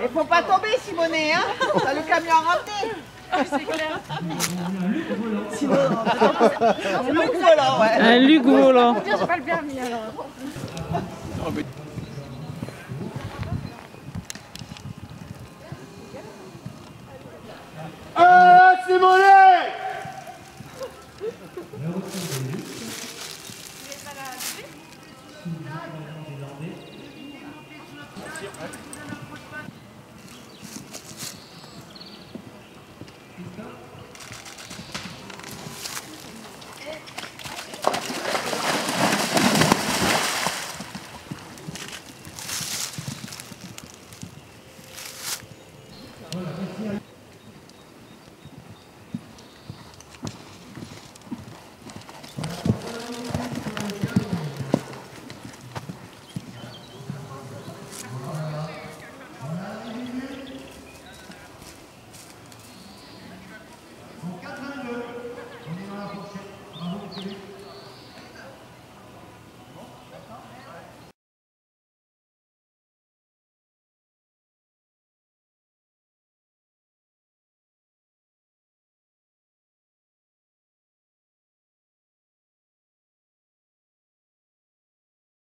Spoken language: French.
Il faut pas tomber, Simonet, hein T'as le camion à rater c'est clair. Un Luc volant, ouais. Un Luc volant. Le permis. Le retour de Vous êtes à la